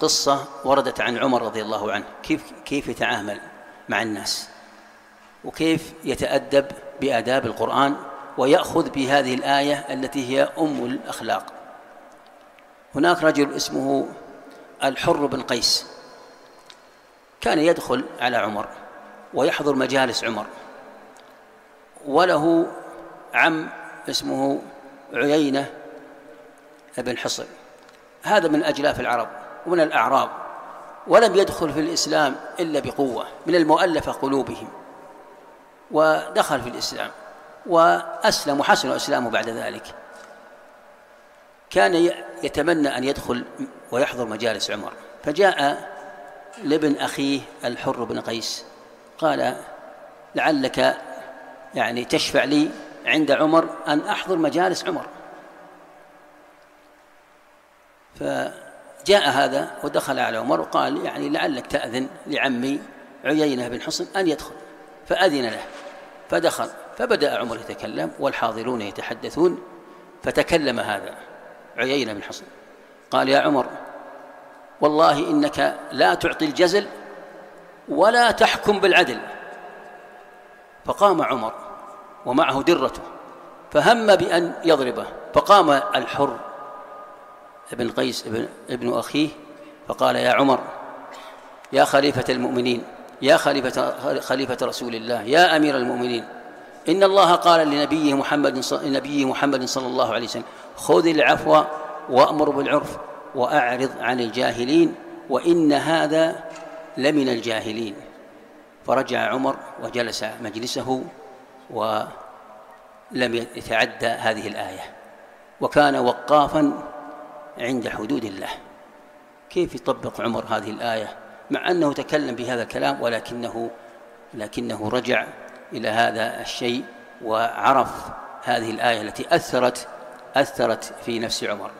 قصة وردت عن عمر رضي الله عنه. كيف كيف يتعامل مع الناس؟ وكيف يتأدب بآداب القرآن ويأخذ بهذه الآية التي هي أم الأخلاق. هناك رجل اسمه الحر بن قيس. كان يدخل على عمر ويحضر مجالس عمر. وله عم اسمه عيينة بن حصر هذا من أجلاف العرب. ومن الأعراب ولم يدخل في الإسلام إلا بقوة من المؤلفة قلوبهم ودخل في الإسلام وأسلم وحسن إسلامه بعد ذلك. كان يتمنى أن يدخل ويحضر مجالس عمر. فجاء لابن أخيه الحر بن قيس قال لعلك يعني تشفع لي عند عمر أن أحضر مجالس عمر. فجاء هذا ودخل على عمر وقال يعني لعلك تأذن لعمي عيينة بن حصن أن يدخل فأذن له فدخل فبدأ عمر يتكلم والحاضرون يتحدثون فتكلم هذا عيينة بن حصن قال يا عمر والله إنك لا تعطي الجزل ولا تحكم بالعدل. فقام عمر ومعه درته فهم بأن يضربه فقام الحر ابن قيس ابن, ابن أخيه فقال يا عمر يا خليفة المؤمنين يا خليفة خليفة رسول الله يا أمير المؤمنين إن الله قال لنبيه محمد نبيه محمد صلى الله عليه وسلم خذ العفو وأمر بالعرف وأعرض عن الجاهلين وإن هذا لمن الجاهلين. فرجع عمر وجلس مجلسه ولم يتعدى هذه الآية. وكان وقافا عند حدود الله. كيف يطبق عمر هذه الآية؟ مع أنه تكلم بهذا الكلام ولكنه لكنه رجع إلى هذا الشيء وعرف هذه الآية التي أثرت أثرت في نفس عمر.